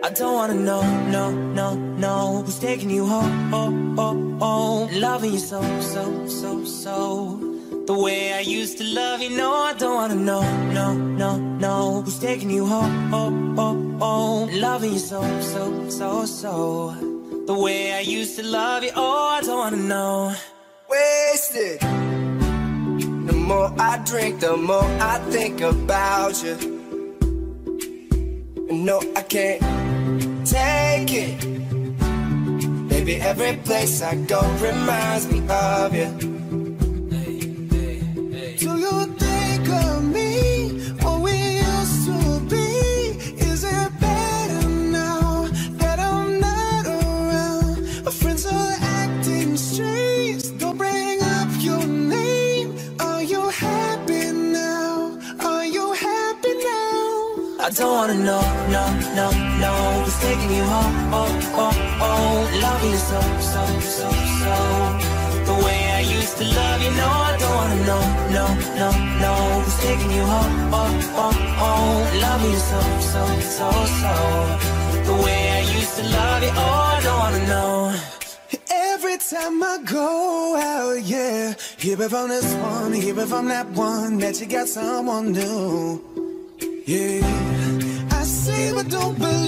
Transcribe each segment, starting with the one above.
I don't wanna know, no, no, no Who's taking you home, oh, oh, oh Loving you so, so, so, so. The way I used to love you, no I don't wanna know, no, no, no Who's taking you home, oh, oh, oh Loving you so, so, so, so. The way I used to love you, oh I don't wanna know Wasted The more I drink, the more I think about you No, I can't take it. Baby, every place I go reminds me of you. I don't wanna know, no, no, no Who's taking you home, oh, oh, oh Loving you so, so, so, so. The way I used to love you, no I don't wanna know, no, no, no Who's taking you home, oh, oh, oh Loving you so, so, so, so. The way I used to love you, oh I don't wanna know. Every time I go out, yeah. Hear it from this one, hear it from that one That you got someone new yeah, I see but don't believe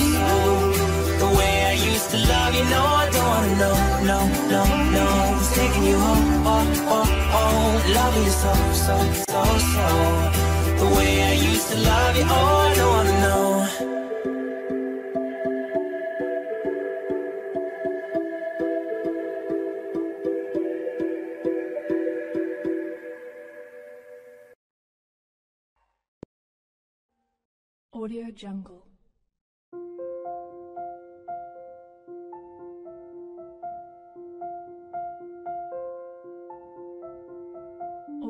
so, so, so, so. The way I used to love you, oh, I don't wanna know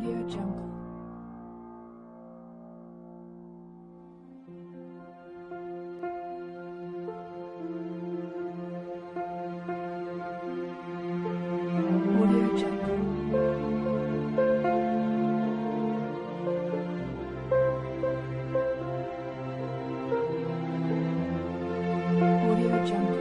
Audio Jungle. jump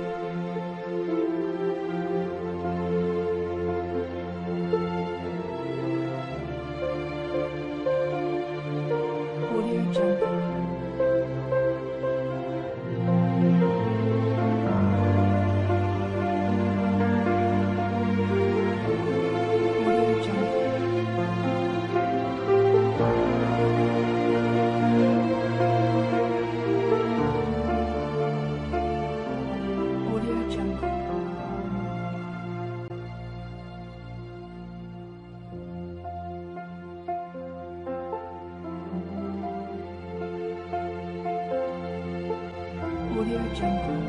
不要张